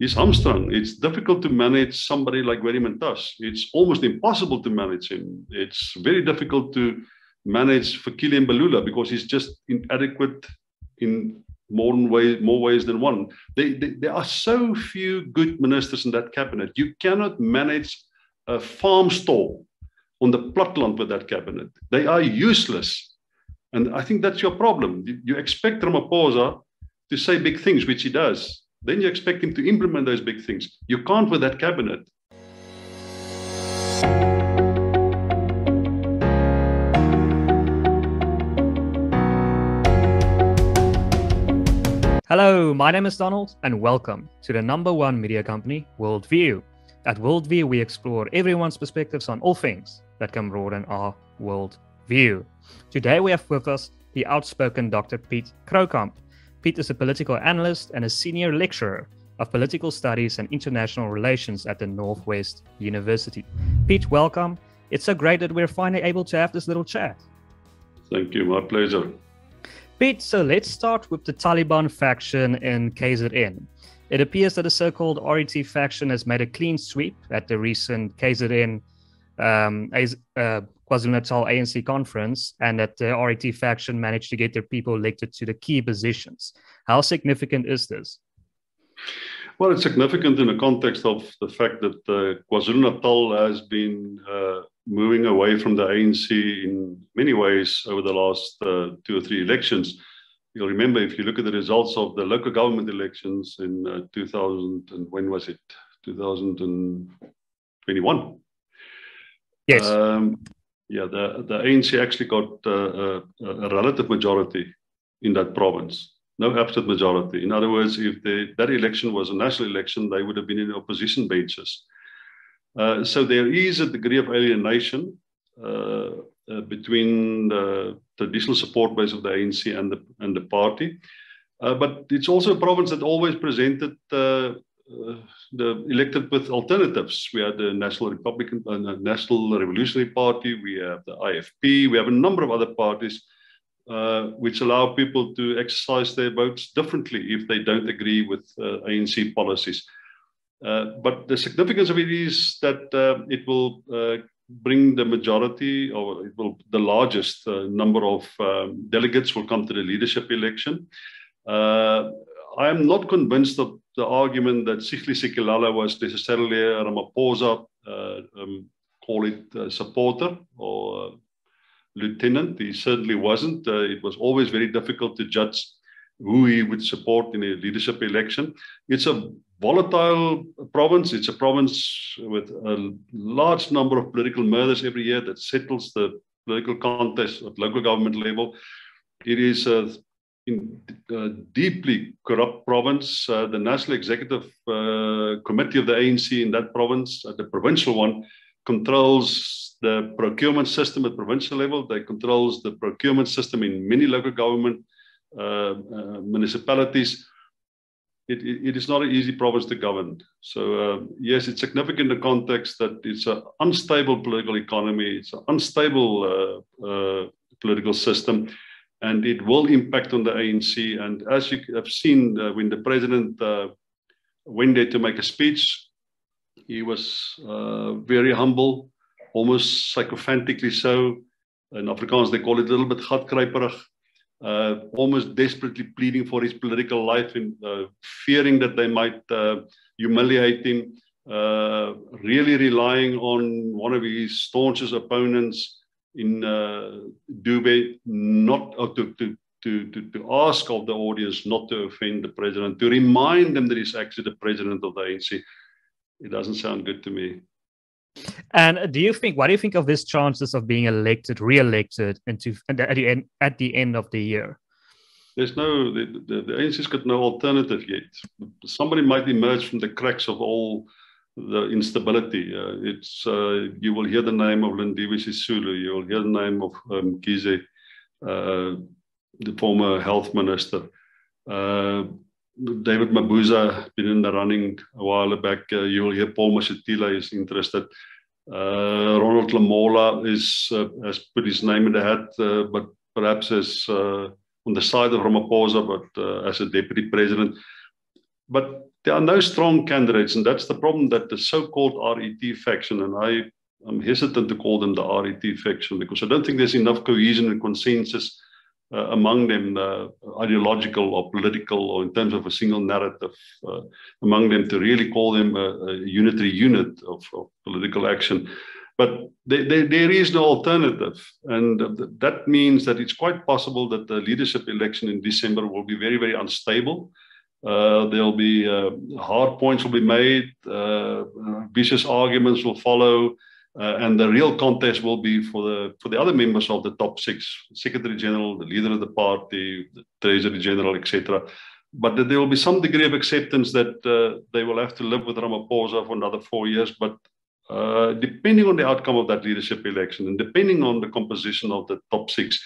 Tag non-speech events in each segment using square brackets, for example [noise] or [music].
he's hamstrung. It's difficult to manage somebody like Gwede Mantashe. It's almost impossible to manage him. It's very difficult to manage Fikile Mbalula because he's just inadequate in more ways, more ways than one. They, they, there are so few good ministers in that cabinet. You cannot manage a farm stall on the platteland with that cabinet. They are useless. And I think that's your problem. You, you expect Ramaphosa to say big things, which he does. Then you expect him to implement those big things. You can't with that cabinet. Hello, my name is Donald, and welcome to the number one media company, Worldview. At Worldview, we explore everyone's perspectives on all things that can broaden our worldview. Today, we have with us the outspoken Dr. Pete Croucamp. Piet is a political analyst and a senior lecturer of political studies and international relations at the Northwest University. Pete, welcome. It's so great that we're finally able to have this little chat. Thank you. My pleasure. Pete, so let's start with the Taliban faction in KZN. It appears that the so called RET faction has made a clean sweep at the recent KZN um, uh, KwaZulu Natal ANC conference, and that the RET faction managed to get their people elected to the key positions. How significant is this? Well, it's significant in the context of the fact that uh, KwaZulu Natal has been uh, moving away from the ANC in many ways over the last uh, two or three elections. You'll remember if you look at the results of the local government elections in uh, 2000 and when was it? 2021. Yes. Um, yeah, the, the ANC actually got uh, a, a relative majority in that province no absolute majority. In other words, if that election was a national election, they would have been in opposition benches. Uh, so there is a degree of alienation uh, uh, between the traditional support base of the ANC and the, and the party. Uh, but it's also a province that always presented uh, uh, the elected with alternatives. We had the National Republican, and National Revolutionary Party. We have the IFP. We have a number of other parties which allow people to exercise their votes differently if they don't agree with ANC policies. Uh, but the significance of it is that uh, it will uh, bring the majority or it will the largest uh, number of um, delegates will come to the leadership election. Uh, I am not convinced of the argument that Sihle Zikalala was necessarily a Ramaphosa, um, call it supporter or lieutenant. He certainly wasn't. it was always very difficult to judge who he would support in a leadership election. It's a volatile province. It's a province with a large number of political murders every year that settles the political contest at local government level. It is a, in, a deeply corrupt province. Uh, the National Executive uh, Committee of the ANC in that province, uh, the provincial one, controls the procurement system at provincial level. They controls the procurement system in many local government uh, uh, municipalities it, it is not an easy province to govern. So uh, yes, it's significant in the context that it's an unstable political economy, it's an unstable uh, uh, political system, and it will impact on the ANC. And as you have seen, uh, when the president uh, went there to make a speech, he was uh, very humble, almost sycophantically so. In Afrikaans, they call it a little bit gatkruiperig uh, almost desperately pleading for his political life and uh, fearing that they might uh, humiliate him, uh, really relying on one of his staunchest opponents in uh, Dube not uh, to, to, to, to, to ask of the audience not to offend the president, to remind them that he's actually the president of the ANC. It doesn't sound good to me. And do you think? What do you think of his chances of being elected, re-elected, into at the end at the end of the year? There's no the, the, the ANC's got no alternative yet. Somebody might emerge from the cracks of all the instability. Uh, it's uh, you will hear the name of Lindiwe Sisulu. You will hear the name of um, Mkhize, uh, the former health minister. David Mabuza been in the running a while back. Uh, you will hear Paul Mashatile is interested. Uh, Ronald Lamola is uh, has put his name in the hat, but perhaps as on the side of Ramaphosa, but as a deputy president. But there are no strong candidates, and that's the problem that the so-called RET faction, and I am hesitant to call them the RET faction because I don't think there's enough cohesion and consensus uh, among them, uh, ideological or political, or in terms of a single narrative uh, among them, to really call them a, a unitary unit of, of, political action. But there, there, there is no alternative. And that means that it's quite possible that the leadership election in December will be very, very unstable. Uh, there'll be uh, hard points will be made, uh, vicious arguments will follow, and the real contest will be for the for the other members of the top six: Secretary General, the leader of the party, the Treasury General, etc. But there will be some degree of acceptance that uh, they will have to live with Ramaphosa for another four years. But uh, depending on the outcome of that leadership election and depending on the composition of the top six,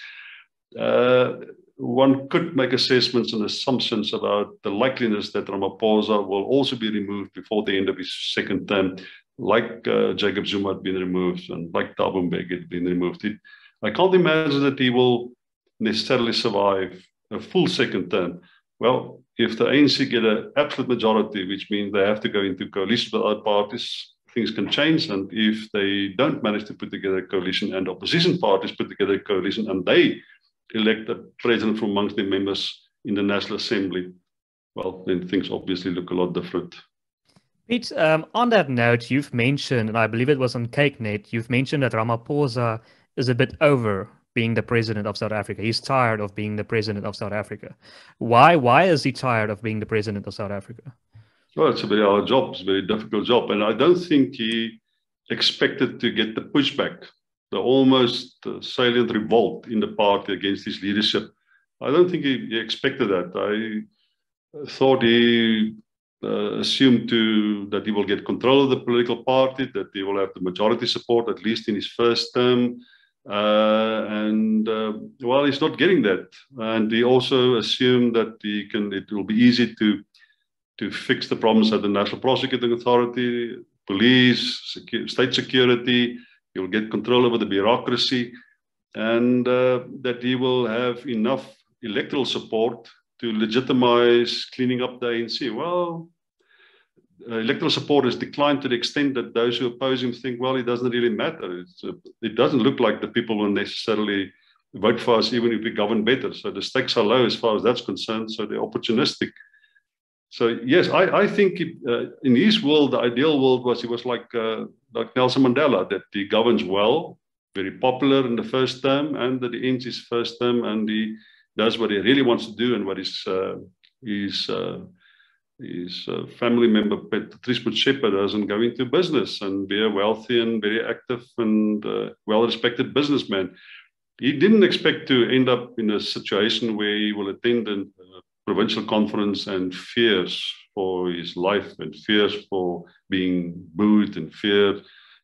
uh, one could make assessments and assumptions about the likeliness that Ramaphosa will also be removed before the end of his second term like uh, Jacob Zuma had been removed and like Thabo Mbeki had been removed. It, I can't imagine that he will necessarily survive a full second term. Well, if the ANC get an absolute majority, which means they have to go into coalition with other parties, things can change. And if they don't manage to put together a coalition and opposition parties put together a coalition and they elect a president from amongst their members in the National Assembly, well, then things obviously look a lot different. Pete, um, on that note, you've mentioned, and I believe it was on CakeNet, you've mentioned that Ramaphosa is a bit over being the president of South Africa. He's tired of being the president of South Africa. Why? Why is he tired of being the president of South Africa? Well, it's a very hard job. It's a very difficult job, and I don't think he expected to get the pushback, the almost uh, salient revolt in the party against his leadership. I don't think he, he expected that. I thought he uh, assumed to that he will get control of the political party, that he will have the majority support at least in his first term. Uh, and uh, well, he's not getting that. And he also assumed that he can. It will be easy to to fix the problems at the National Prosecuting Authority, police, secu- state security. He will get control over the bureaucracy, and uh, that he will have enough electoral support to legitimize cleaning up the ANC. Well, uh, electoral support has declined to the extent that those who oppose him think, well, it doesn't really matter. Uh, it doesn't look like the people will necessarily vote for us, even if we govern better. So the stakes are low as far as that's concerned. So they're opportunistic. So yes, I, I think uh, in his world, the ideal world was he was like uh, like Nelson Mandela, that he governs well, very popular in the first term, and that he ends his first term and he does what he really wants to do and what his uh, his uh, his uh, family member Patrice Motsepe doesn't go into business and be a wealthy and very active and uh, well-respected businessman. He didn't expect to end up in a situation where he will attend a provincial conference and fears for his life and fears for being booed and fear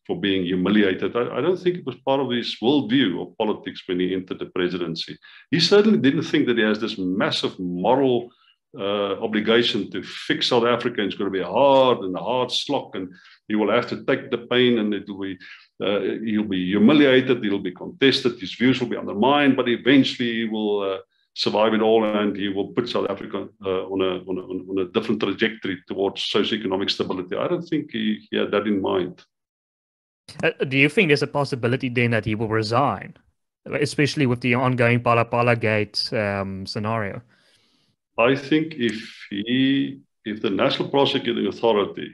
for being humiliated. I, I, don't think it was part of his worldview of politics when he entered the presidency. He certainly didn't think that he has this massive moral uh, obligation to fix South Africa. It's going to be hard and a hard slog, and he will have to take the pain, and it will be uh, he'll be humiliated, he'll be contested, his views will be undermined, but eventually he will uh, survive it all, and he will put South Africa uh, on a, on, a, on, a, different trajectory towards socio-economic stability. I don't think he, he had that in mind. Uh, do you think there's a possibility then that he will resign, especially with the ongoing Phala Gate um, scenario? I think if he, if the National Prosecuting Authority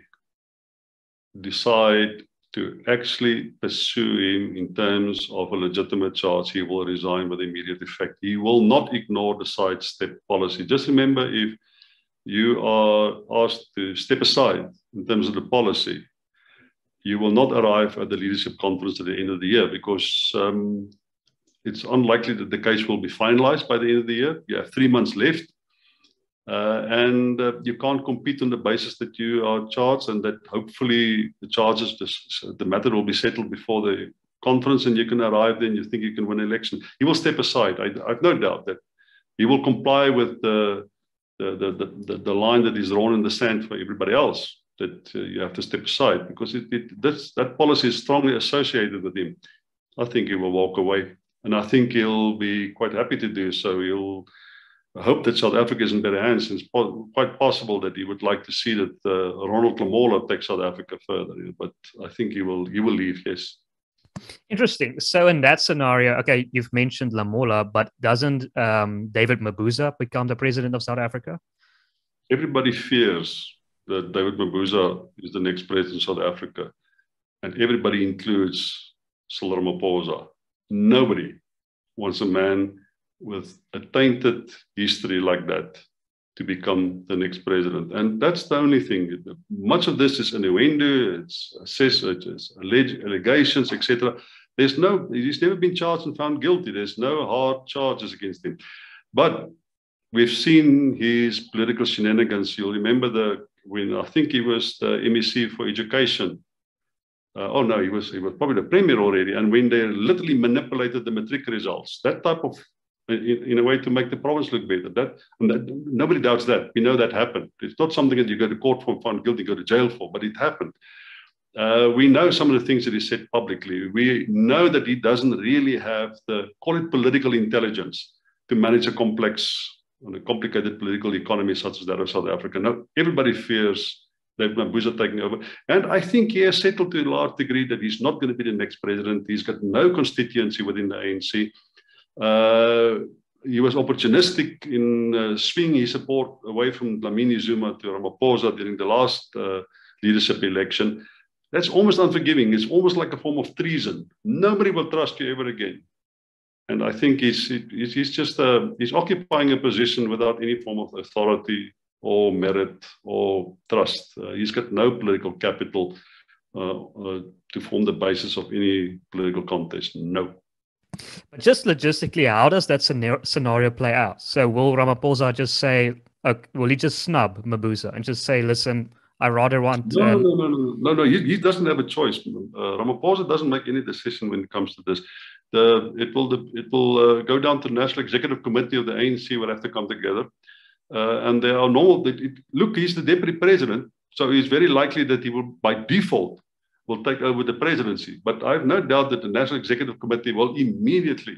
decide to actually pursue him in terms of a legitimate charge, he will resign with immediate effect. He will not ignore the sidestep policy. Just remember, if you are asked to step aside in terms of the policy, you will not arrive at the leadership conference at the end of the year because um, it's unlikely that the case will be finalized by the end of the year. You have three months left. Uh, and uh, you can't compete on the basis that you are charged and that hopefully the charges, the, matter will be settled before the conference and you can arrive there and you think you can win election. He will step aside. I, I have no doubt that he will comply with the, the, the, the, the line that is drawn in the sand for everybody else that uh, you have to step aside because it, it, that policy is strongly associated with him. I think he will walk away and I think he'll be quite happy to do so. He'll hope that South Africa is in better hands. It's po- quite possible that he would like to see that uh, Ronald Lamola takes South Africa further. But I think he will he will leave. Yes. Interesting. So in that scenario, okay, you've mentioned Lamola, but doesn't um, David Mabuza become the president of South Africa? Everybody fears that David Mabuza is the next president of South Africa, and everybody includes Cyril Ramaphosa. Nobody wants a man with a tainted history like that to become the next president. And that's the only thing. Much of this is innuendo, it's assess, it's allegations, etc. There's no, he's never been charged and found guilty. There's no hard charges against him. But we've seen his political shenanigans. You'll remember the when I think he was the MEC for education. Uh, oh no, he was he was probably the premier already. And when they literally manipulated the matric results, that type of in, in, a way to make the province look better. That, that, nobody doubts that. We know that happened. It's not something that you go to court for, found guilty, go to jail for, but it happened. Uh, we know some of the things that he said publicly. We know that he doesn't really have the call it political intelligence to manage a complex and a complicated political economy such as that of South Africa. Now, everybody fears that Mabuza taking over. And I think he has settled to a large degree that he's not going to be the next president. He's got no constituency within the ANC. Uh, he was opportunistic in uh, swinging his support away from Dlamini Zuma to Ramaphosa during the last uh, leadership election. That's almost unforgiving. It's almost like a form of treason. Nobody will trust you ever again. And I think he's, he's, he's just uh, he's occupying a position without any form of authority or merit or trust. Uh, he's got no political capital uh, uh, to form the basis of any political contest. No. But just logistically, how does that scenario play out? So will Ramaphosa just say, uh, will he just snub Mabuza and just say, listen, I rather want. No, no, no, no, no, no. He, he doesn't have a choice. Uh, Ramaphosa doesn't make any decision when it comes to this. The it will it will uh, go down to the National Executive Committee of the ANC will have to come together, uh, and there are normal. It, look, he's the deputy president, so it's very likely that he will, by default, will take over the presidency. But I have no doubt that the National Executive Committee will immediately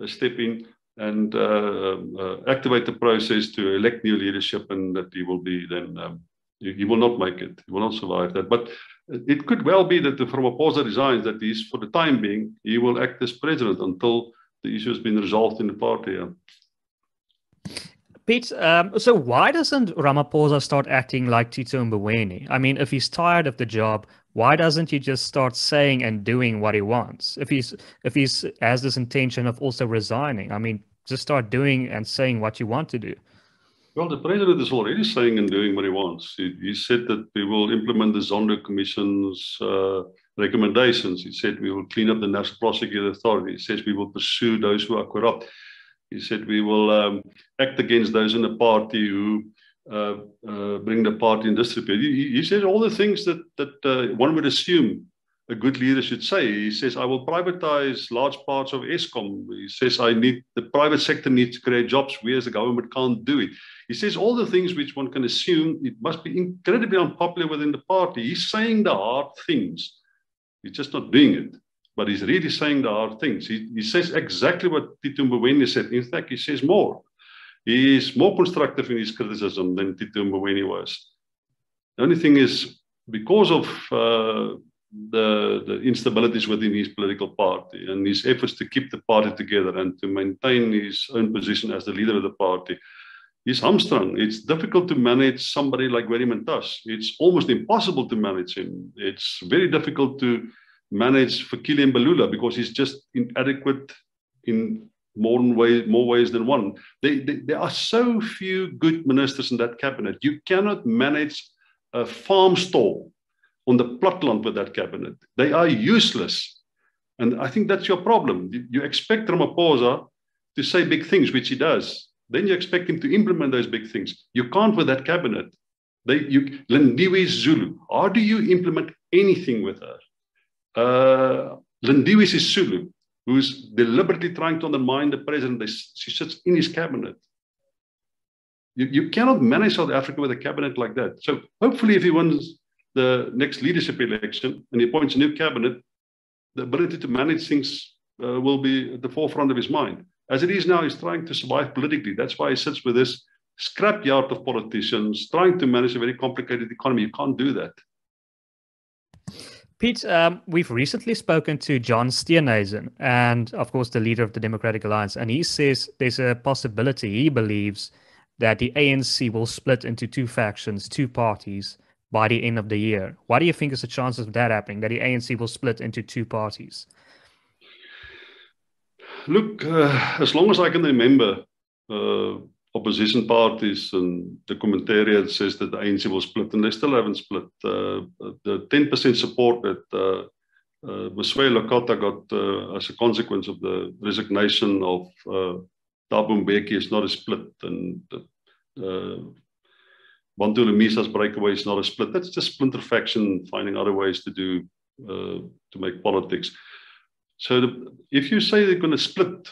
uh, step in and uh, uh, activate the process to elect new leadership, and that he will be then. Um, he, will not make it. He will not survive that. But it could well be that if Ramaphosa resigns, that he's, for the time being, he will act as president until the issue has been resolved in the party. Pete, um, so why doesn't Ramaphosa start acting like Tito Mboweni? I mean, if he's tired of the job, why doesn't he just start saying and doing what he wants? If he's if he's has this intention of also resigning, I mean, just start doing and saying what you want to do. Well, the president is already saying and doing what he wants. He, he said that we will implement the Zondo Commission's uh, recommendations. He said we will clean up the National Prosecutor Authority. He says we will pursue those who are corrupt. He said we will um, act against those in the party who uh, uh, bring the party in disrepute. He, he says all the things that that uh, one would assume a good leader should say. He says, I will privatize large parts of Eskom. He says, I need the private sector needs to create jobs. We as a government can't do it. He says all the things which one can assume it must be incredibly unpopular within the party. He's saying the hard things. He's just not doing it. But he's really saying the hard things. He, he says exactly what Tito Mboweni said. In fact, he says more. He is more constructive in his criticism than Tito Mboweni was. The only thing is, because of uh, the, the instabilities within his political party and his efforts to keep the party together and to maintain his own position as the leader of the party, he's hamstrung. It's difficult to manage somebody like Gwede Mantashe. It's almost impossible to manage him. It's very difficult to manage Fikile Mbalula because he's just inadequate in more ways, more ways than one. They, they, there are so few good ministers in that cabinet. You cannot manage a farm stall on the platteland with that cabinet. They are useless. And I think that's your problem. You, you expect Ramaphosa to say big things, which he does. Then you expect him to implement those big things. You can't with that cabinet. They, you, Lindiwe Zulu. How do you implement anything with her? Uh, Lindiwe is Zulu who's deliberately trying to undermine the president. She sits in his cabinet. You, you cannot manage South Africa with a cabinet like that. So hopefully, if he wins the next leadership election and he appoints a new cabinet, the ability to manage things uh, will be at the forefront of his mind. As it is now, he's trying to survive politically. That's why he sits with this scrapyard of politicians trying to manage a very complicated economy. You can't do that. Pete, um, we've recently spoken to John Steenhuisen, and of course, the leader of the Democratic Alliance, and he says there's a possibility, he believes, that the ANC will split into two factions, two parties by the end of the year. What do you think is the chances of that happening, that the ANC will split into two parties? Look, uh, as long as I can remember, uh, opposition parties and the commentariat says that the ANC will split, and they still haven't split. Uh, the 10% support that uh, uh, Mosweu Lekota got uh, as a consequence of the resignation of uh, Thabo Mbeki is not a split, and uh, Bantu Lemisa's breakaway is not a split. That's just splinter faction finding other ways to do uh, to make politics. So the, if you say they're going to split,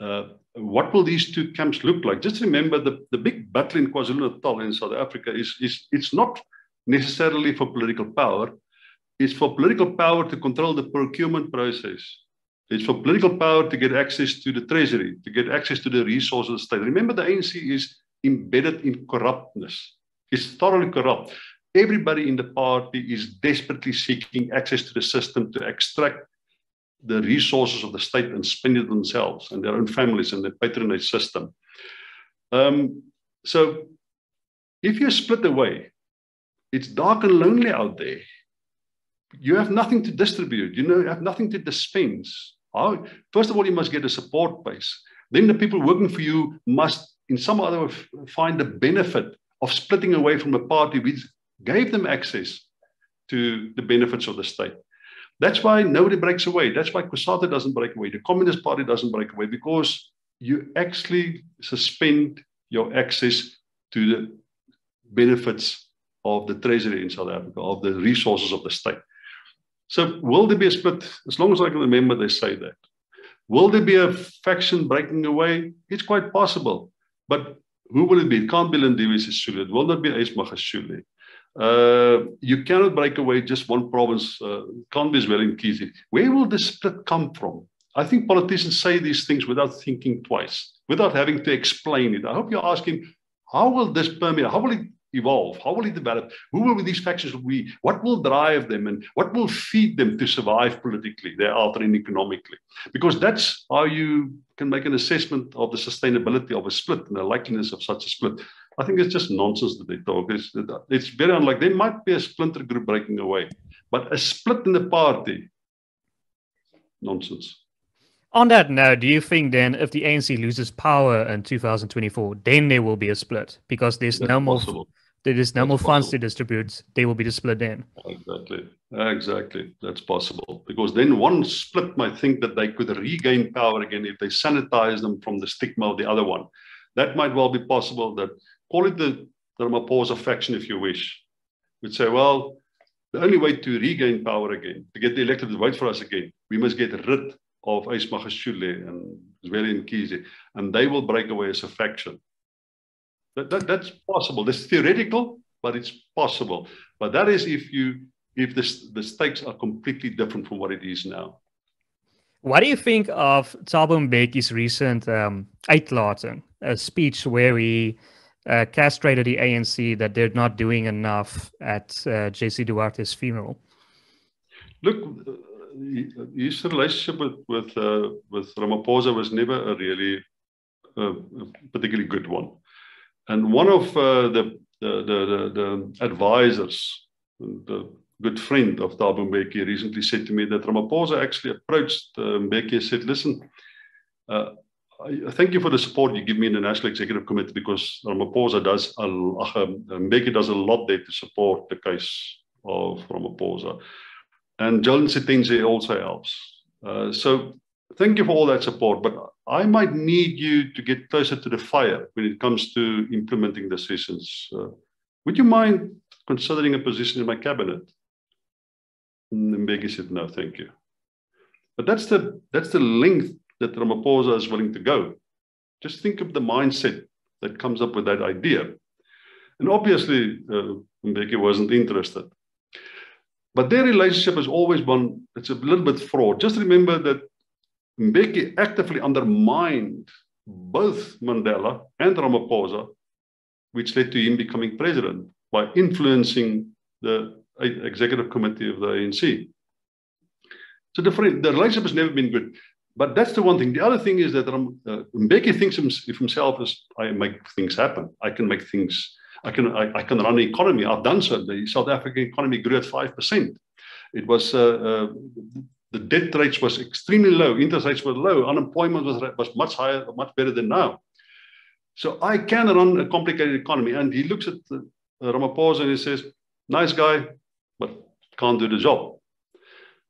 uh, what will these two camps look like? Just remember the, the big battle in KwaZulu-Natal in South Africa is, is it's not necessarily for political power. It's for political power to control the procurement process. It's for political power to get access to the treasury, to get access to the resources of the state. Remember, the ANC is embedded in corruptness. It's thoroughly corrupt. Everybody in the party is desperately seeking access to the system to extract the resources of the state and spend it themselves and their own families and the patronage system. Um, so if you split away, it's dark and lonely out there. You have nothing to distribute. You know, you have nothing to dispense. How, first of all, you must get a support base. Then the people working for you must, in some other way, find the benefit of splitting away from a party which gave them access to the benefits of the state. That's why nobody breaks away. That's why COSATU doesn't break away. The Communist Party doesn't break away because you actually suspend your access to the benefits of the treasury in South Africa, of the resources of the state. So, will there be a split? As long as I can remember, they say that. Will there be a faction breaking away? It's quite possible. But who will it be? It can't be Lindiwe Sisulu. It will not be Ace Magashule. Uh, you cannot break away just one province. Uh, can't be Zweli Mkhize. Where will this split come from? I think politicians say these things without thinking twice, without having to explain it. I hope you're asking, how will this permeate? How will it evolve? How will it develop? Who will these factions be? What will drive them and what will feed them to survive politically, thereafter and economically? Because that's how you can make an assessment of the sustainability of a split and the likeliness of such a split. I think it's just nonsense that they talk. It's, it's very unlikely. There might be a splinter group breaking away, but a split in the party, nonsense. On that note, do you think then if the ANC loses power in 2024, then there will be a split because there's That's no more possible there is no That's more funds to distribute, they will be split in. Exactly. Exactly. That's possible. Because then one split might think that they could regain power again if they sanitize them from the stigma of the other one. That might well be possible that call it the, the Ramaphosa faction if you wish. Would say, well, the only way to regain power again, to get the elected to vote for us again, we must get rid of Ace and Zweli Mkhize, and they will break away as a faction. That, that, that's possible. It's theoretical, but it's possible. But that is if you if the, the stakes are completely different from what it is now. What do you think of Thabo Mbeki's recent um, uitlating, a speech where he uh, castrated the ANC that they're not doing enough at uh, Jessie Duarte's funeral? Look, uh, his relationship with with, uh, with Ramaphosa was never a really uh, particularly good one. And one of uh, the, the, the, the, advisors, the good friend of Thabo Mbeki, recently said to me that Ramaphosa actually approached uh, Mbeki and said, listen, uh, I thank you for the support you give me in the National Executive Committee because Ramaphosa does, a, uh, Mbeki does a lot there to support the case of Ramaphosa. And Joel Netshitenzhe also helps. Uh, so thank you for all that support, but I might need you to get closer to the fire when it comes to implementing decisions. Uh, would you mind considering a position in my cabinet? Mbeki said, no, thank you. But that's the, that's the length that Ramaphosa is willing to go. Just think of the mindset that comes up with that idea. And obviously, uh, Mbeki wasn't interested. But their relationship has always been, it's a little bit fraught. Just remember that Mbeki actively undermined both Mandela and Ramaphosa, which led to him becoming president by influencing the executive committee of the ANC. So the, the relationship has never been good. But that's the one thing. The other thing is that uh, Mbeki thinks of himself as I make things happen. I can make things. I can. I, I can run the economy. I've done so. The South African economy grew at five percent. It was uh, uh, the debt rates was extremely low. Interest rates were low. Unemployment was was much higher, much better than now. So I can run a complicated economy. And he looks at uh, Ramaphosa and he says, "Nice guy, but can't do the job."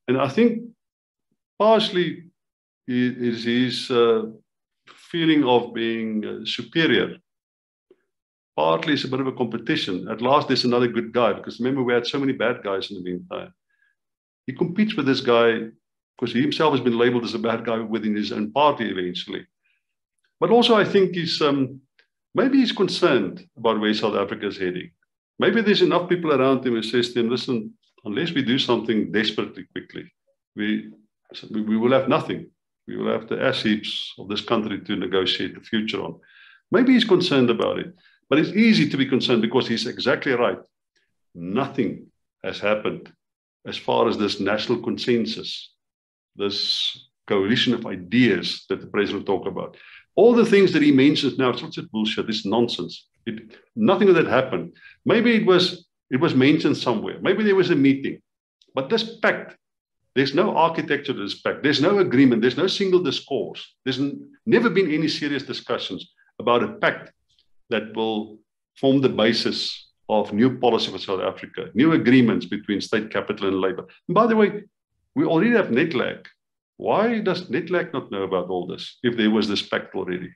And I think partially is his uh, feeling of being uh, superior. Partly it's a bit of a competition. At last, there's another good guy because remember, we had so many bad guys in the meantime. He competes with this guy because he himself has been labeled as a bad guy within his own party eventually. But also, I think he's um, maybe he's concerned about where South Africa is heading. Maybe there's enough people around him who says to him, listen, unless we do something desperately quickly, we, we will have nothing. We will have the ash heaps of this country to negotiate the future on. Maybe he's concerned about it, but it's easy to be concerned because he's exactly right. Nothing has happened as far as this national consensus, this coalition of ideas that the president talked about. All the things that he mentions now, it's just bullshit, it's nonsense. It, nothing of that happened. Maybe it was it was mentioned somewhere. Maybe there was a meeting. But this pact there's no architecture to this pact. There's no agreement. There's no single discourse. There's never been any serious discussions about a pact that will form the basis of new policy for South Africa, new agreements between state capital and labor. And by the way, we already have NEDLAC. Why does NEDLAC not know about all this if there was this pact already?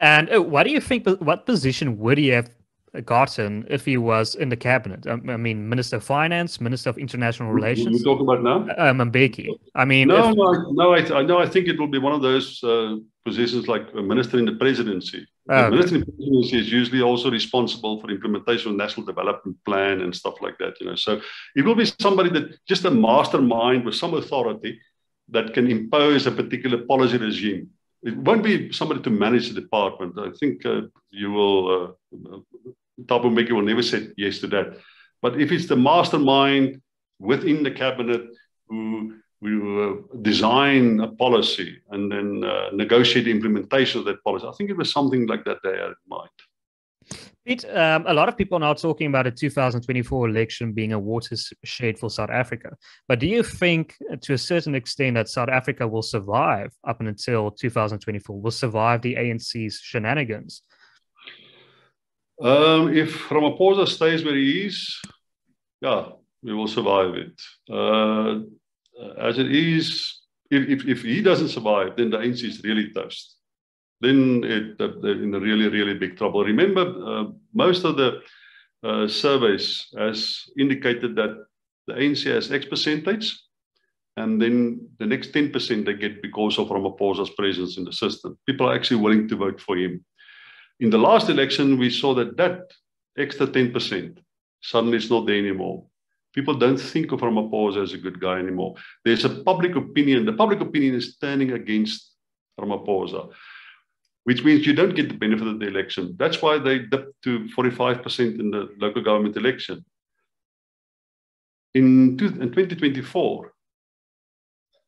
And uh, what do you think? What position would he have gotten if he was in the cabinet? I, I mean, Minister of Finance, Minister of International Relations. We're talking about now? Uh, Mbeki. I mean, no, if... no, no. I, no, I think it will be one of those uh, positions like a minister in the presidency. Oh, the minister in the presidency is usually also responsible for implementation of national development plan and stuff like that. You know, so it will be somebody that just a mastermind with some authority that can impose a particular policy regime it won't be somebody to manage the department. I think uh, you will, uh, Thabo Mbeki will never say yes to that. But if it's the mastermind within the cabinet who will uh, design a policy and then uh, negotiate the implementation of that policy, I think it was something like that they had in mind. Pete, um, a lot of people are now talking about a 2024 election being a watershed for South Africa. But do you think, uh, to a certain extent, that South Africa will survive up until 2024, will survive the ANC's shenanigans? Um, if Ramaphosa stays where he is, yeah, we will survive it. Uh, as it is, if, if, if, he doesn't survive, then the ANC is really toast then it, they're in really, really big trouble. Remember, uh, most of the uh, surveys has indicated that the ANC has X percentage, and then the next 10% they get because of Ramaphosa's presence in the system. People are actually willing to vote for him. In the last election, we saw that that extra 10% suddenly is not there anymore. People don't think of Ramaphosa as a good guy anymore. There's a public opinion. The public opinion is turning against Ramaphosa which means you don't get the benefit of the election. That's why they dipped to 45% in the local government election. In, in 2024,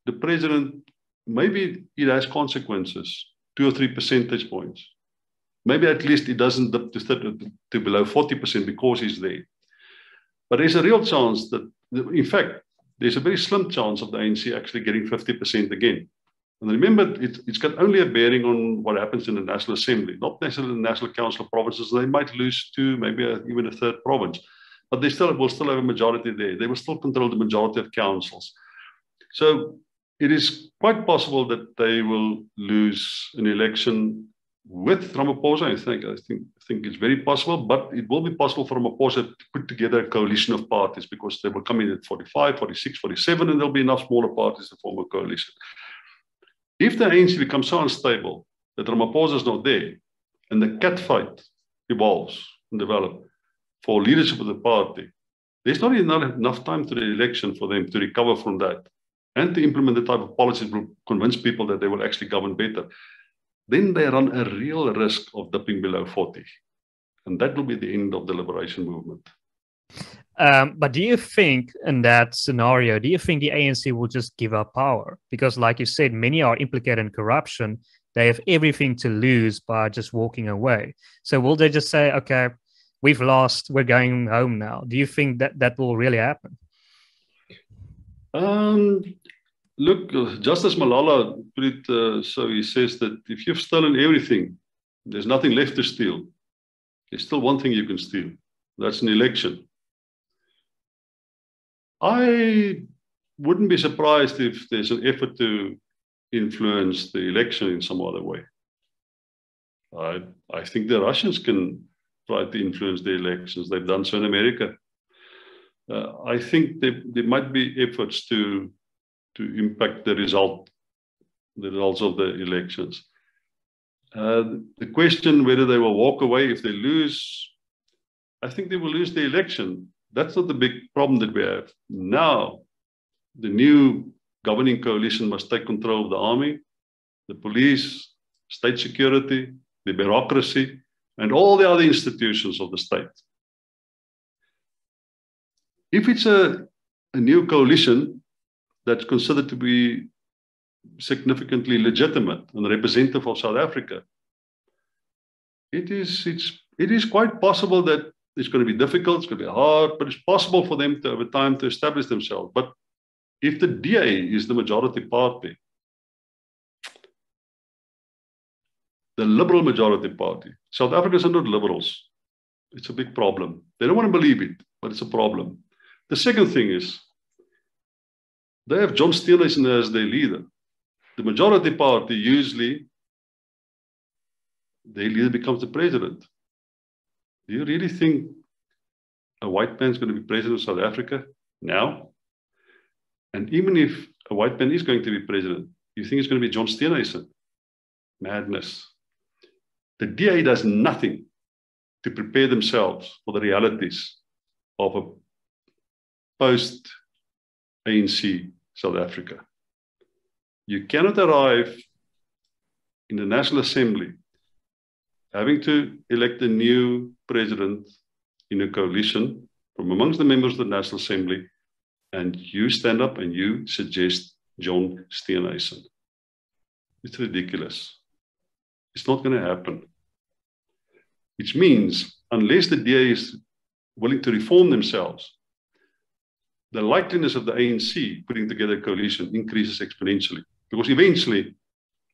the president, maybe it has consequences, two or three percentage points. Maybe at least it doesn't dip to, 30, to below 40% because he's there. But there's a real chance that, in fact, there's a very slim chance of the ANC actually getting 50% again. And remember, it, has got only a bearing on what happens in the National Assembly, not necessarily the National Council of Provinces. They might lose two, maybe a, even a third province, but they still will still have a majority there. They will still control the majority of councils. So it is quite possible that they will lose an election with Ramaphosa. I think I think I think it's very possible, but it will be possible for Ramaphosa to put together a coalition of parties because they will come in at 45, 46, 47, and there'll be enough smaller parties to form a coalition. If the ANC becomes so unstable that Ramaphosa is not there and the cat fight evolves and develops for leadership of the party, there's not enough time to the election for them to recover from that and to implement the type of policies will convince people that they will actually govern better, then they run a real risk of dipping below 40. And that will be the end of the liberation movement. Um, but do you think in that scenario, do you think the ANC will just give up power? Because, like you said, many are implicated in corruption. They have everything to lose by just walking away. So, will they just say, okay, we've lost, we're going home now? Do you think that that will really happen? Um, look, Justice Malala put it uh, so he says that if you've stolen everything, there's nothing left to steal. There's still one thing you can steal that's an election. I wouldn't be surprised if there's an effort to influence the election in some other way. I, I think the Russians can try to influence the elections. They've done so in America. Uh, I think there, there might be efforts to, to impact the result, the results of the elections. Uh, the question whether they will walk away if they lose, I think they will lose the election. That's not the big problem that we have. Now, the new governing coalition must take control of the army, the police, state security, the bureaucracy, and all the other institutions of the state. If it's a, a new coalition that's considered to be significantly legitimate and representative of South Africa, it is, it's, it is quite possible that it's going to be difficult, it's going to be hard, but it's possible for them to, over time to establish themselves. But if the DA is the majority party, the liberal majority party, South Africans are not liberals. It's a big problem. They don't want to believe it, but it's a problem. The second thing is they have John Steenhuisen as their leader. The majority party usually their leader becomes the president. Do you really think a white man is going to be president of South Africa now? And even if a white man is going to be president, you think it's going to be John Steenhuisen? Madness. The DA does nothing to prepare themselves for the realities of a post ANC South Africa. You cannot arrive in the National Assembly having to elect a new president in a coalition from amongst the members of the National Assembly, and you stand up and you suggest John Steenhuisen. It's ridiculous. It's not going to happen. Which means, unless the DA is willing to reform themselves, the likeliness of the ANC putting together a coalition increases exponentially. Because eventually,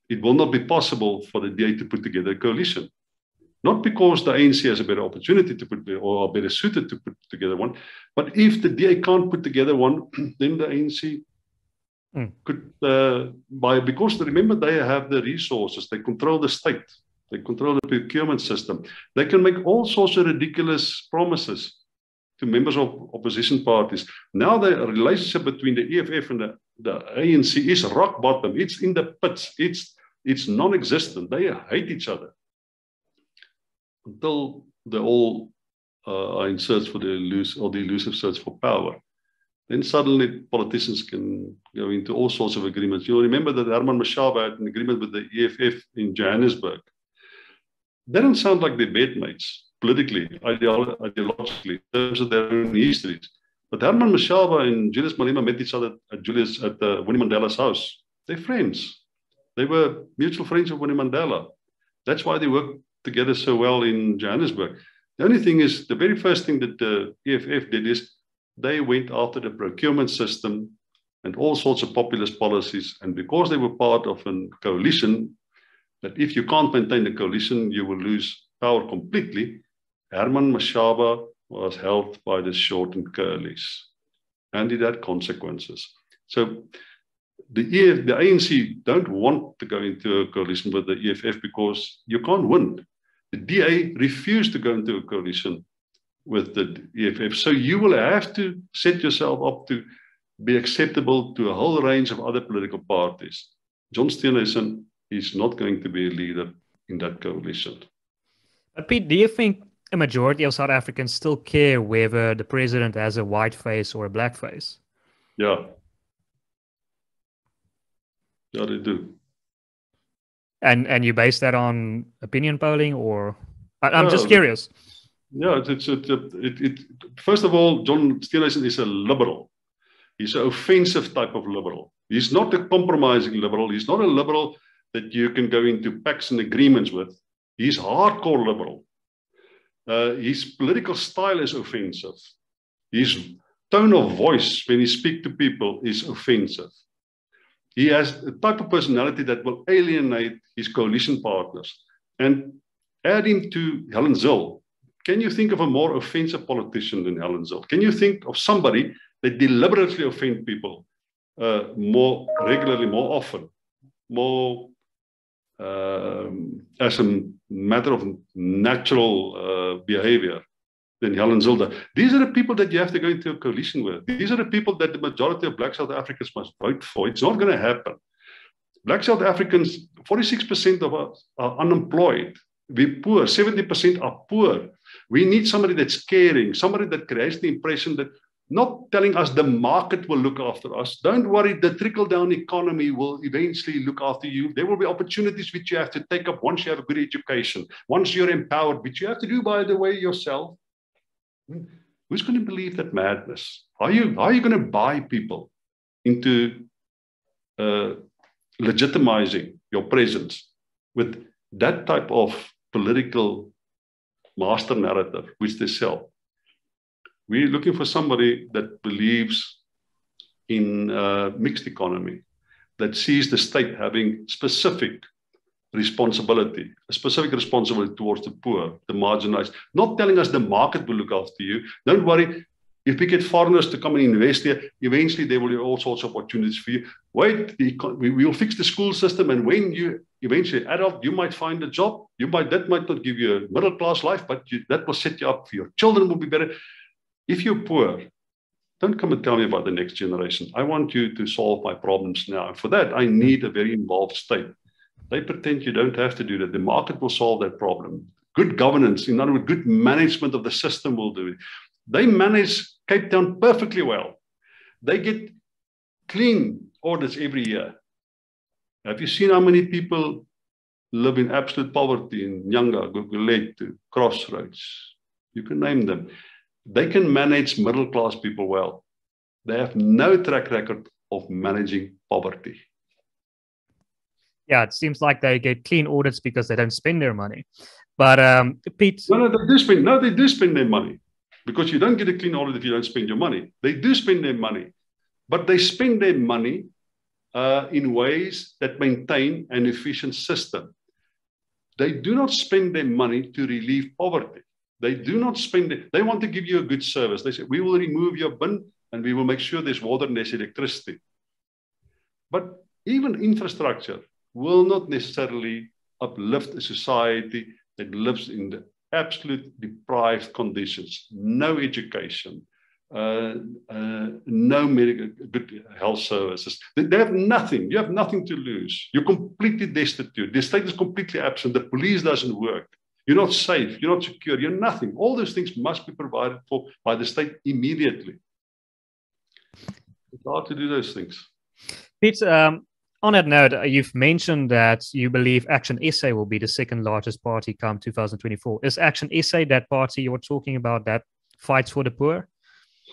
it will not be possible for the DA to put together a coalition. Not because the ANC has a better opportunity to put or are better suited to put together one, but if the DA can't put together one, [clears throat] then the ANC mm. could uh, by because remember they have the resources, they control the state, they control the procurement system. They can make all sorts of ridiculous promises to members of opposition parties. Now the relationship between the EFF and the, the ANC is rock bottom. It's in the pits. It's it's non-existent. They hate each other until they all uh, are in search for the elusive or the elusive search for power. Then suddenly politicians can go into all sorts of agreements. You'll remember that Herman Mashaba had an agreement with the EFF in Johannesburg. They don't sound like they're bedmates politically, ideolo- ideologically, in terms of their own histories. But Herman Mashaba and Julius Malema met each other at Julius at uh, Winnie Mandela's house. They're friends. They were mutual friends of Winnie Mandela. That's why they worked together so well in Johannesburg. The only thing is, the very first thing that the EFF did is they went after the procurement system and all sorts of populist policies. And because they were part of a coalition, that if you can't maintain the coalition, you will lose power completely. Herman Mashaba was helped by the short and curlies, and it had consequences. So the, EF, the ANC don't want to go into a coalition with the EFF because you can't win. The DA refused to go into a coalition with the EFF. So you will have to set yourself up to be acceptable to a whole range of other political parties. John Steenhuisen is not going to be a leader in that coalition. But Pete, do you think a majority of South Africans still care whether the president has a white face or a black face? Yeah. Yeah, they do. And and you base that on opinion polling, or I, am just curious. Yeah, it's, it's it, it, it, First of all, John Steenhuisen is a liberal. He's an offensive type of liberal. He's not a compromising liberal. He's not a liberal that you can go into pacts and agreements with. He's hardcore liberal. Uh, his political style is offensive. His tone of voice when he speaks to people is offensive. He has a type of personality that will alienate his coalition partners. And add him to Helen Zille. Can you think of a more offensive politician than Helen Zille? Can you think of somebody that deliberately offend people uh, more regularly, more often, more um, as a matter of natural uh, behavior than Helen Zille? These are the people that you have to go into a coalition with. These are the people that the majority of Black South Africans must vote for. It's not going to happen. Black South Africans, 46% of us are unemployed. We're poor. 70% are poor. We need somebody that's caring, somebody that creates the impression that not telling us the market will look after us. Don't worry, the trickle down economy will eventually look after you. There will be opportunities which you have to take up once you have a good education, once you're empowered, which you have to do, by the way, yourself. Who's going to believe that madness? Are you, are you going to buy people into uh, legitimizing your presence with that type of political master narrative which they sell? We're looking for somebody that believes in a mixed economy, that sees the state having specific responsibility, a specific responsibility towards the poor, the marginalized, not telling us the market will look after you. Don't worry. If we get foreigners to come and invest here, eventually there will be all sorts of opportunities for you. Wait, we will fix the school system, and when you eventually adult, you might find a job. You might that might not give you a middle class life, but you, that will set you up for your children will be better. If you're poor, don't come and tell me about the next generation. I want you to solve my problems now. For that, I hmm. need a very involved state. They pretend you don't have to do that. The market will solve that problem. Good governance, in other words, good management of the system will do it. They manage Cape Town perfectly well. They get clean audits every year. Have you seen how many people live in absolute poverty in Nyanga, Gugulethu, Crossroads? You can name them they can manage middle class people well. They have no track record of managing poverty. Yeah, it seems like they get clean audits because they don't spend their money. But um, Pete, no, no, they do spend. No, they do spend their money because you don't get a clean audit if you don't spend your money. They do spend their money, but they spend their money uh, in ways that maintain an efficient system. They do not spend their money to relieve poverty. They do not spend it. They want to give you a good service. They say, we will remove your bin and we will make sure there's water and there's electricity. But even infrastructure will not necessarily uplift a society that lives in the absolute deprived conditions, no education, uh, uh, no medical, good health services. They, have nothing. You have nothing to lose. You're completely destitute. The state is completely absent. The police doesn't work. You're not safe. You're not secure. You're nothing. All those things must be provided for by the state immediately. It's hard to do those things. Pete, um, on that note, uh, you've mentioned that you believe Action SA will be the second largest party come 2024. Is Action SA that party you're talking about that fights for the poor?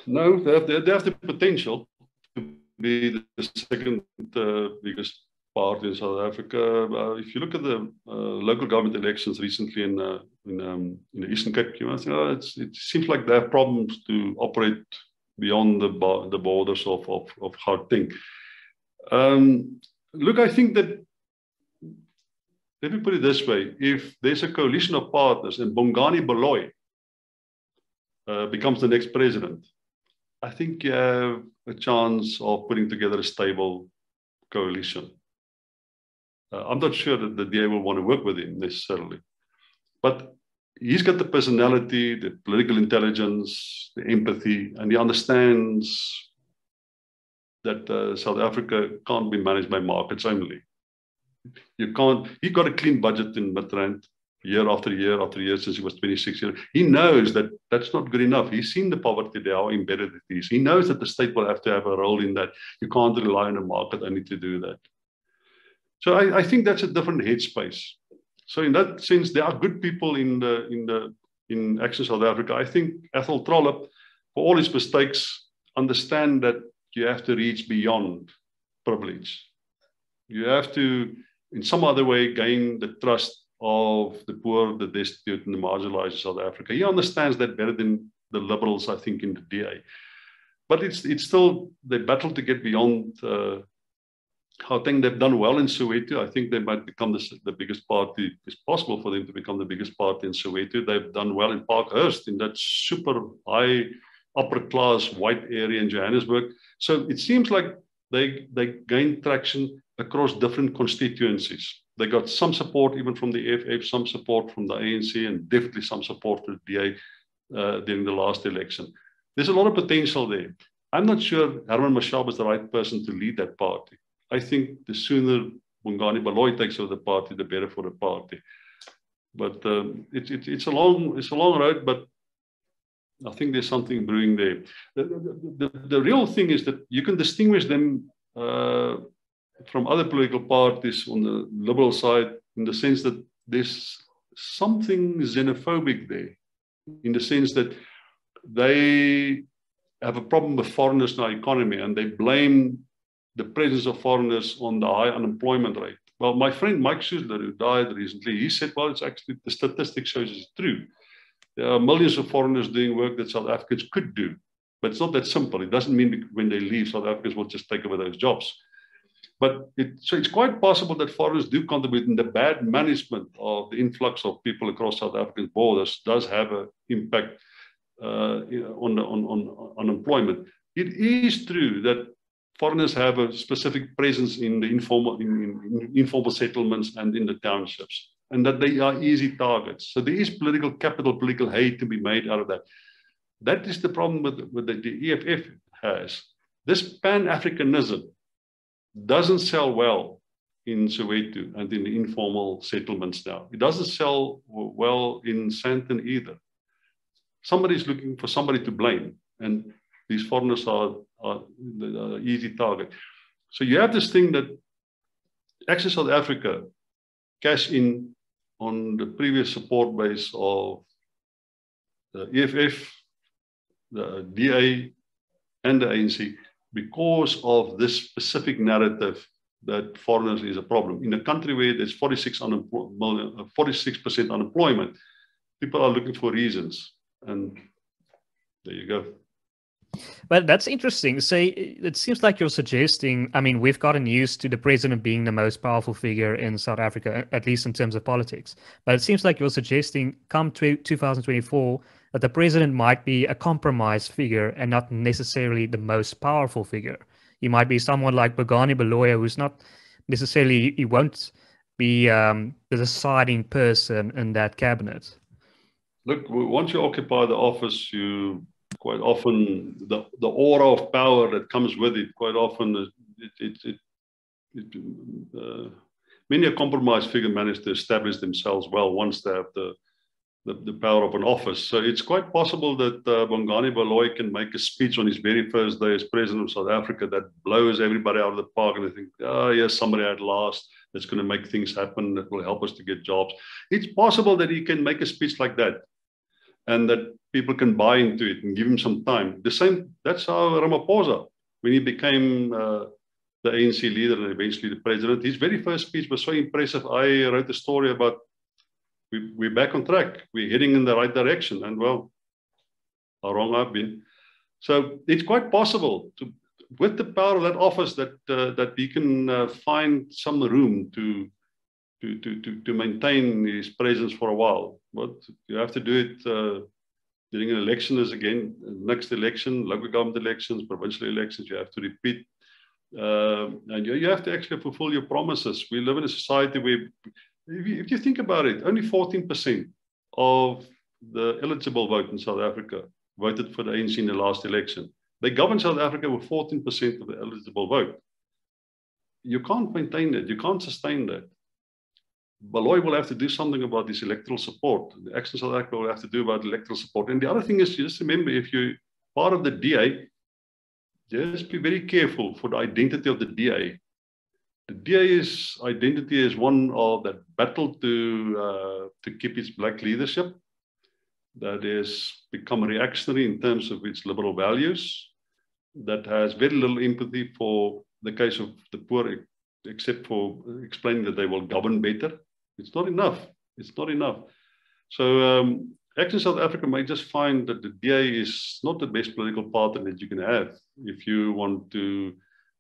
No, they have, they have the potential to be the second uh, biggest party in South Africa. Uh, if you look at the uh, local government elections recently in uh, in, um, in, the Eastern Cape, you know, it seems like they have problems to operate beyond the the borders of of, of Gauteng. Um, look, I think that. Let me put it this way: If there's a coalition of partners and Bongani Baloyi uh, becomes the next president, I think you have a chance of putting together a stable coalition. Uh, I'm not sure that the DA will want to work with him necessarily. But he's got the personality, the political intelligence, the empathy, and he understands that uh, South Africa can't be managed by markets only. You can't, he got a clean budget in Midrand year after year after year since he was 26 years. He knows that that's not good enough. He's seen the poverty there, how embedded it is. He knows that the state will have to have a role in that. You can't rely on the market only to do that. So I, I think that's a different headspace. So in that sense, there are good people in the in the in Action South Africa. I think Athol Trollip, for all his mistakes, understand that you have to reach beyond privilege. You have to, in some other way, gain the trust of the poor, the destitute, and the marginalized in South Africa. He understands that better than the liberals, I think, in the DA. But it's it's still they battle to get beyond. Uh, I think they've done well in Soweto. I think they might become the, the biggest party. It's possible for them to become the biggest party in Soweto. They've done well in Parkhurst in that super high upper class white area in Johannesburg. So it seems like they they gain traction across different constituencies. They got some support even from the EFF, some support from the ANC, and definitely some support from the DA uh, during the last election. There's a lot of potential there. I'm not sure Herman Mashaba is the right person to lead that party. I think the sooner Bongani Baloyi takes over the party, the better for the party. But um, it, it's a long it's a long road, but I think there's something brewing there. The, the, the, the real thing is that you can distinguish them uh, from other political parties on the liberal side in the sense that there's something xenophobic there, in the sense that they have a problem with foreigners in our economy and they blame the presence of foreigners on the high unemployment rate. Well, my friend Mike Schussler, who died recently, he said, well, it's actually the statistic shows it's true. There are millions of foreigners doing work that South Africans could do. But it's not that simple. It doesn't mean when they leave, South Africans will just take over those jobs. But it, so it's quite possible that foreigners do contribute, and the bad management of the influx of people across South African borders does have an impact uh, on, on, on unemployment. It is true that foreigners have a specific presence in the informal, in, in, in informal settlements and in the townships and that they are easy targets. So there is political capital, political hate to be made out of that. That is the problem with, with the, the EFF has. This Pan-Africanism doesn't sell well in Soweto and in the informal settlements now. It doesn't sell well in Sandton either. Somebody's looking for somebody to blame, and these foreigners are, are the easy target. So you have this thing that Action South Africa cash in on the previous support base of the EFF, the DA, and the ANC because of this specific narrative that foreigners is a problem. In a country where there's 46 46% uh, unemployment, people are looking for reasons. And there you go. But that's interesting. So it seems like you're suggesting. I mean, we've gotten used to the president being the most powerful figure in South Africa, at least in terms of politics. But it seems like you're suggesting, come 2024, that the president might be a compromised figure and not necessarily the most powerful figure. He might be someone like Bongani Baloyi, who's not necessarily. He won't be um, the deciding person in that cabinet. Look, once you occupy the office, you quite often the, the aura of power that comes with it, quite often it, it, it, it uh, many a compromised figure manage to establish themselves well once they have the, the, the power of an office. So it's quite possible that uh, Bongani Baloyi can make a speech on his very first day as president of South Africa that blows everybody out of the park and they think, oh, yes, somebody at last that's going to make things happen that will help us to get jobs. It's possible that he can make a speech like that and that people can buy into it and give him some time. The same, that's how Ramaphosa, when he became uh, the ANC leader and eventually the president, his very first speech was so impressive. I wrote a story about we, we're back on track. We're heading in the right direction. And well, how wrong I've been. So it's quite possible to, with the power of that office, that uh, that he can uh, find some room to, to to to to maintain his presence for a while. But you have to do it uh, during an election is again next election, local government elections, provincial elections, you have to repeat. Uh, and you, you, have to actually fulfill your promises. We live in a society where, if you, if you think about it, only 14% of the eligible vote in South Africa voted for the ANC in the last election. They govern South Africa with 14% of the eligible vote. You can't maintain that. You can't sustain that. Baloyi will have to do something about this electoral support. The Action South Africa will have to do about electoral support. And the other thing is, just remember, if you're part of the DA, just be very careful for the identity of the DA. the DA's identity is one of that battle to uh, to keep its black leadership that is become reactionary in terms of its liberal values, that has very little empathy for the case of the poor, except for explaining that they will govern better. It's not enough. It's not enough. So um, Action South Africa may just find that the DA is not the best political partner that you can have if you want to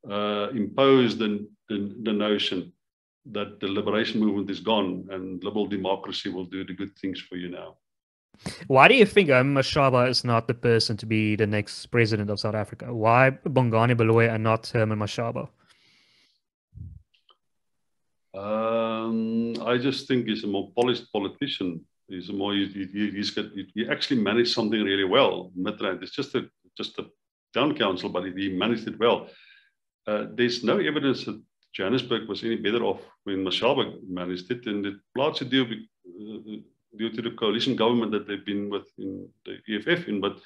uh, impose the, the, the, notion that the liberation movement is gone and liberal democracy will do the good things for you now. Why do you think um, Mashaba is not the person to be the next president of South Africa? Why Bongani Baloyi and not Herman Mashaba? Um, I just think he's a more polished politician He's a more he, he, he's got he actually managed something really well. Midrand. It's just a just a town council, but he managed it well. Uh, there's no evidence that Johannesburg was any better off when Mashaba managed it, and it largely due, uh, due to the coalition government that they've been with in the EFF in. But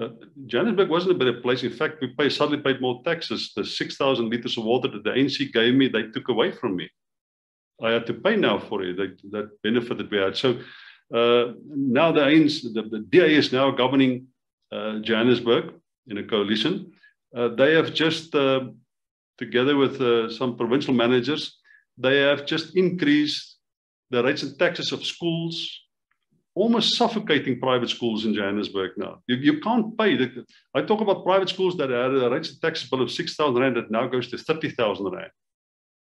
uh, Johannesburg wasn't a better place. In fact, we pay, suddenly paid more taxes. The 6,000 liters of water that the ANC gave me, they took away from me. I had to pay now for it, that, that benefit that we had. So uh, now the, the, the DA is now governing uh, Johannesburg in a coalition. Uh, they have just, uh, together with uh, some provincial managers, they have just increased the rates and taxes of schools, almost suffocating private schools in Johannesburg now. You, you can't pay. The, I talk about private schools that had a rates and taxes bill of 6,000 Rand that now goes to 30,000 Rand.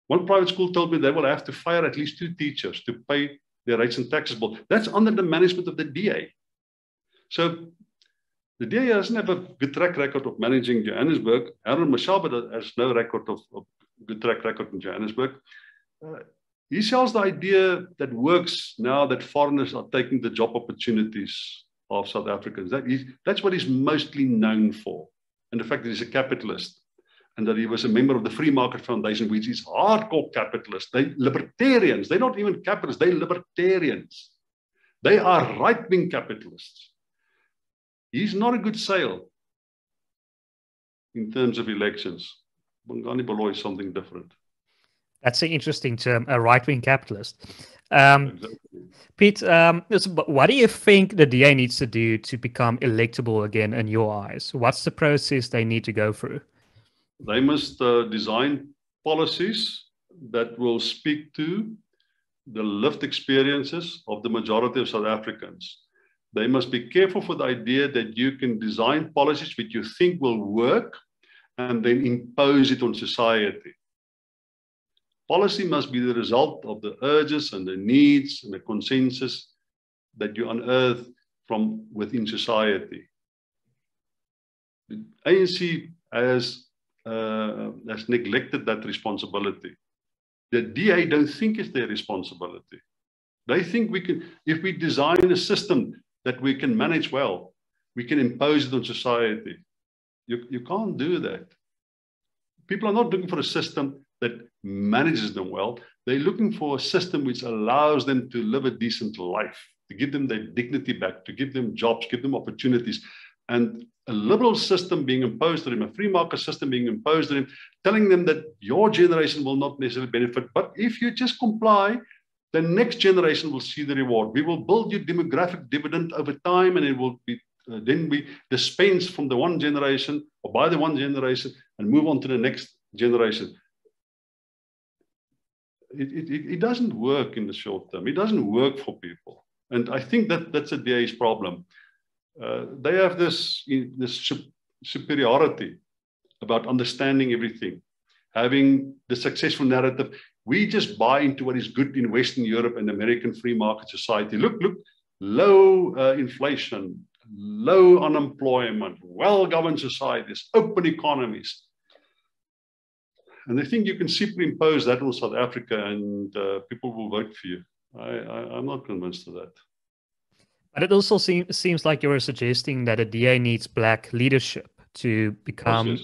One private school told me they will have to fire at least two teachers to pay their rates and taxes bill. That's under the management of the DA. So the DA doesn't have a good track record of managing Johannesburg. Aaron Mashaba has no record of, of good track record in Johannesburg. Uh, he sells the idea that works now that foreigners are taking the job opportunities of South Africans. That that's what he's mostly known for. And the fact that he's a capitalist and that he was a member of the Free Market Foundation, which is hardcore capitalists. They libertarians. They're not even capitalists. They're libertarians. They are right-wing capitalists. He's not a good sale in terms of elections. Bongani Baloyi is something different. That's an interesting term, a right-wing capitalist. Um, exactly. Pete, um, what do you think the DA needs to do to become electable again in your eyes? What's the process they need to go through? They must uh, design policies that will speak to the lived experiences of the majority of South Africans. They must be careful for the idea that you can design policies which you think will work and then impose it on society. Policy must be the result of the urges and the needs and the consensus that you unearth from within society. The ANC has uh, has neglected that responsibility. The DA don't think it's their responsibility. They think we can, if we design a system that we can manage well, we can impose it on society. You, you can't do that. People are not looking for a system that manages them well. They're looking for a system which allows them to live a decent life, to give them their dignity back, to give them jobs, give them opportunities. And a liberal system being imposed on him, a free market system being imposed on him, telling them that your generation will not necessarily benefit. But if you just comply, the next generation will see the reward. We will build you demographic dividend over time, and it will be uh, then we dispense from the one generation or by the one generation and move on to the next generation. It, it, it doesn't work in the short term. It doesn't work for people. And I think that that's a DA's problem uh, they have this, this superiority about understanding everything, having the successful narrative. We just buy into what is good in Western Europe and American free market society. Look, look, low uh, inflation, low unemployment, well governed societies, open economies. And they think you can superimpose that on South Africa and uh, people will vote for you. I, I, I'm not convinced of that. But it also seem, seems like you're suggesting that a DA needs black leadership to become.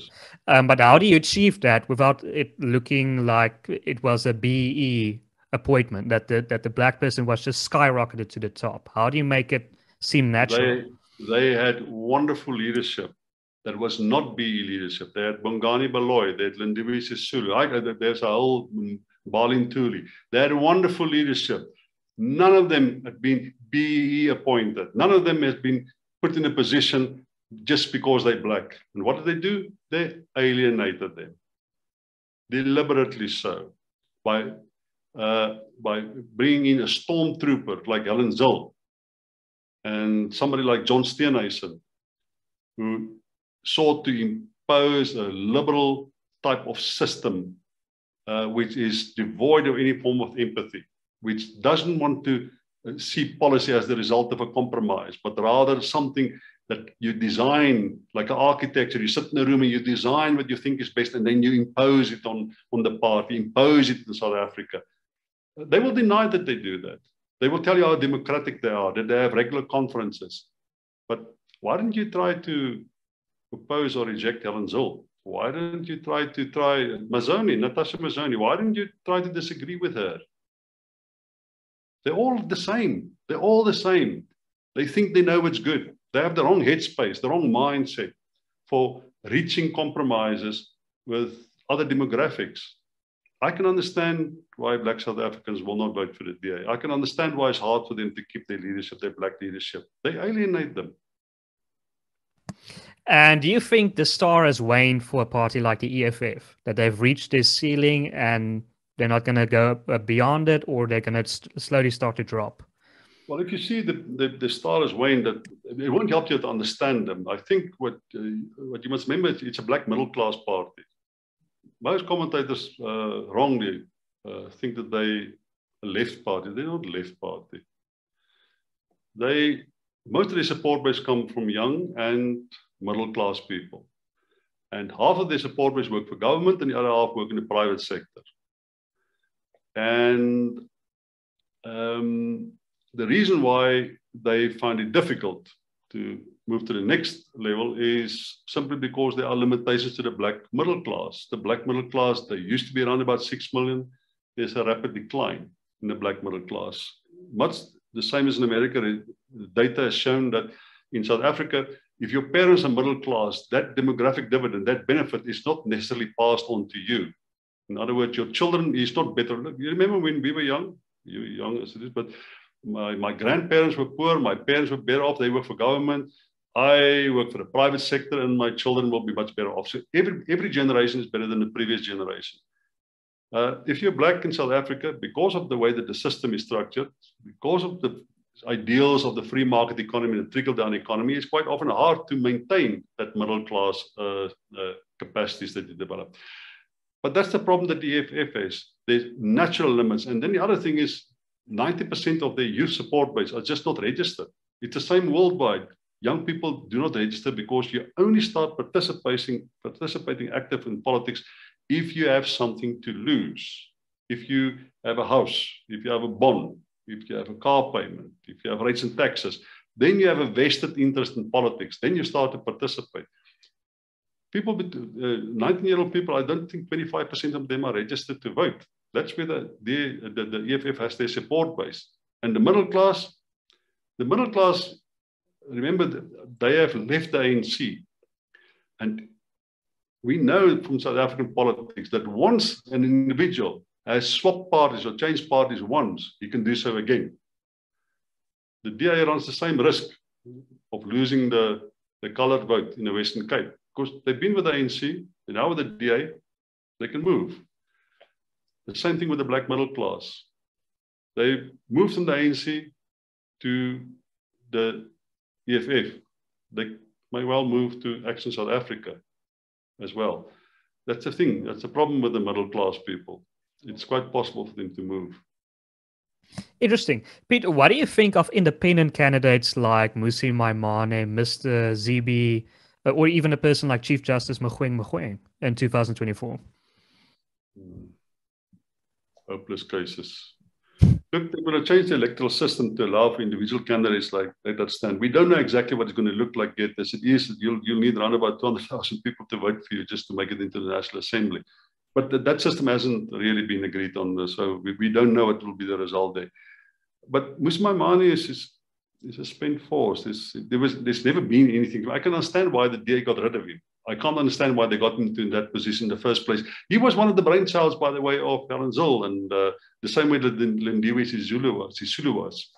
Um, but how do you achieve that without it looking like it was a BE appointment that the that the black person was just skyrocketed to the top? How do you make it seem natural? They, they had wonderful leadership that was not BE leadership. They had Bongani Baloyi, they had Lindiwe Sisulu, there's a whole Mbali Ntuli. They had wonderful leadership. None of them had been BE appointed. None of them has been put in a position just because they're black. And what did they do? They alienated them, deliberately so, by uh, by bringing in a stormtrooper like Helen Zille and somebody like John Steenhuisen, who sought to impose a liberal type of system uh, which is devoid of any form of empathy, which doesn't want to uh, see policy as the result of a compromise, but rather something that you design like an architecture. You sit in a room and you design what you think is best, and then you impose it on, on the party, impose it in South Africa. They will deny that they do that. They will tell you how democratic they are, that they have regular conferences. But why didn't you try to oppose or reject Helen Zille? Why didn't you try to try Mazzone, Natasha Mazzone? Why didn't you try to disagree with her? They're all the same. They're all the same. They think they know what's good. They have the wrong headspace, the wrong mindset for reaching compromises with other demographics. I can understand why black South Africans will not vote for the DA. I can understand why it's hard for them to keep their leadership, their black leadership. They alienate them. And do you think the star has waned for a party like the EFF, that they've reached this ceiling and they're not going to go beyond it, or they're going to st- slowly start to drop? Well, if you see the, the, the star has waned, that it won't help you to understand them. I think what uh, what you must remember, it's a black middle class party most commentators uh, wrongly uh, think that they a left party. They're not left party. They most of their support base come from young and middle class people, and half of their support base work for government, and the other half work in the private sector. And um, the reason why they find it difficult to move to the next level is simply because there are limitations to the black middle class. The black middle class, they used to be around about 6 million. There's a rapid decline in the black middle class. Much the same as in America, data has shown that in South Africa, if your parents are middle class, that demographic dividend, that benefit is not necessarily passed on to you. In other words, your children is not better. You remember when we were young, you young as it is, but my, my grandparents were poor, my parents were better off, they worked for government. I work for the private sector and my children will be much better off. So every, every generation is better than the previous generation. Uh, if you're black in South Africa, because of the way that the system is structured, because of the ideals of the free market economy, and the trickle down economy, it's quite often hard to maintain that middle class uh, uh, capacities that you develop. But that's the problem that the EFF has. There's natural limits. And then the other thing is 90% of the youth support base are just not registered. It's the same worldwide young people do not register because you only start participating, participating active in politics if you have something to lose. If you have a house, if you have a bond, if you have a car payment, if you have rates and taxes, then you have a vested interest in politics. Then you start to participate. People, 19-year-old uh, people, I don't think 25% of them are registered to vote. That's where the, the, the, the EFF has their support base. And the middle class, the middle class remember, they have left the ANC. And we know from South African politics that once an individual has swapped parties or changed parties once, he can do so again. The DA runs the same risk of losing the, the colored vote in the Western Cape because they've been with the ANC, and now with the DA, they can move. The same thing with the black middle class. They moved from the ANC to the EFF, they may well move to Action South Africa as well. That's the thing. That's the problem with the middle class people. It's quite possible for them to move. Interesting. Peter, what do you think of independent candidates like Mmusi Maimane, Mr. Zibi, or even a person like Chief Justice Mogoeng Mogoeng in 2024? Hmm. Hopeless cases. Look, they're going to change the electoral system to allow for individual candidates like that stand. We don't know exactly what it's going to look like yet. As it is, you'll, you'll need around about 200,000 people to vote for you just to make it into the National Assembly. But th- that system hasn't really been agreed on, so we, we don't know what will be the result there. But Mmusi Maimane is, is he's a spent force. There's, there was, there's never been anything. I can understand why the DA got rid of him. I can't understand why they got him to that position in the first place. He was one of the brainchilds, by the way, of Helen Zille, and uh, the same way that Lindiwe Sisulu was. Sisulu was.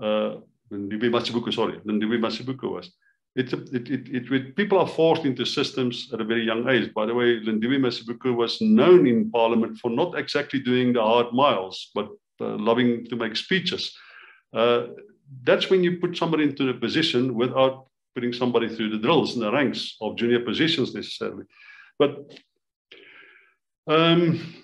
Uh, Lindiwe sorry, Lindiwe was. It, it, it, it, people are forced into systems at a very young age. By the way, Lindiwe Mazibuko was known in Parliament for not exactly doing the hard miles, but uh, loving to make speeches. Uh, that's when you put somebody into a position without putting somebody through the drills in the ranks of junior positions necessarily. But um,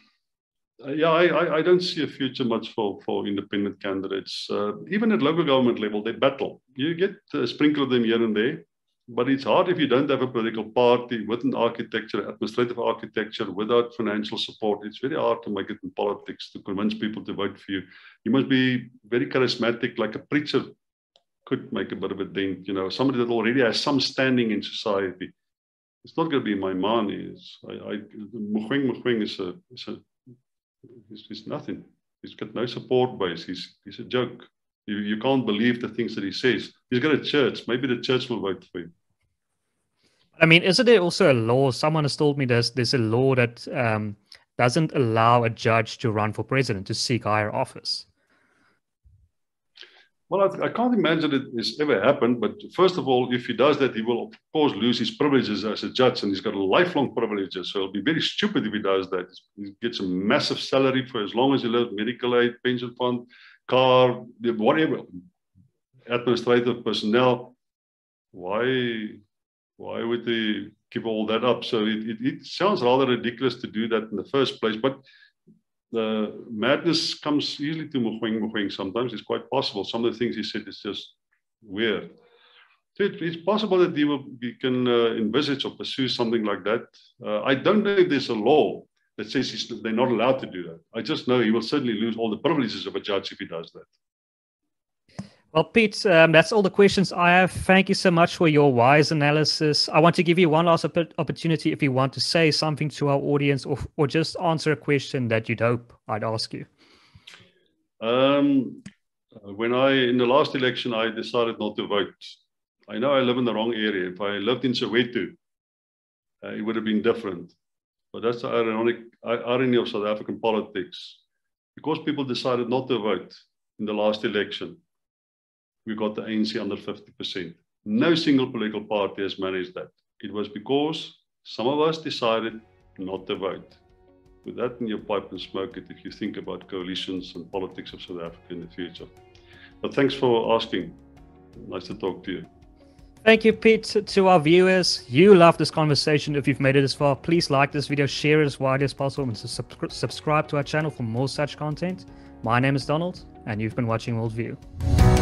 yeah, I, I, don't see a future much for, for independent candidates. Uh, even at local government level, they battle. You get a sprinkle of them here and there, but it's hard if you don't have a political party with an architecture, administrative architecture, without financial support. It's very hard to make it in politics to convince people to vote for you. You must be very charismatic, like a preacher could make a bit of a dent. You know, somebody that already has some standing in society. It's not going to be my money. It's, I, I, Mogoeng is a, is a, he's, he's nothing. He's got no support base. He's, he's a joke. You, you can't believe the things that he says. He's got a church. Maybe the church will vote for him. I mean, isn't there also a law? Someone has told me there's there's a law that um, doesn't allow a judge to run for president to seek higher office. Well, I, I, can't imagine it has ever happened. But first of all, if he does that, he will, of course, lose his privileges as a judge, and he's got lifelong privileges. So it'll be very stupid if he does that. He gets a massive salary for as long as he lives, medical aid, pension fund, car, whatever, administrative personnel. Why, why would he give all that up? So it, it, it sounds rather ridiculous to do that in the first place. But the madness comes easily to Mogoeng Mogoeng sometimes. It's quite possible. Some of the things he said is just weird. So it, it's possible that he, will, he can uh, envisage or pursue something like that. Uh, I don't know if there's a law that says they're not allowed to do that. I just know he will certainly lose all the privileges of a judge if he does that. Well, Pete, um, that's all the questions I have. Thank you so much for your wise analysis. I want to give you one last opportunity if you want to say something to our audience or, or just answer a question that you'd hope I'd ask you. Um, when I, in the last election, I decided not to vote. I know I live in the wrong area. If I lived in Soweto, uh, it would have been different. But that's the ironic irony of South African politics. Because people decided not to vote in the last election, we got the ANC under 50%. No single political party has managed that. It was because some of us decided not to vote. With that in your pipe and smoke it if you think about coalitions and politics of South Africa in the future. But thanks for asking. Nice to talk to you. Thank you, Pete. To our viewers, you love this conversation. If you've made it this far, please like this video, share it as widely as possible, and subscribe to our channel for more such content. My name is Donald, and you've been watching Worldview.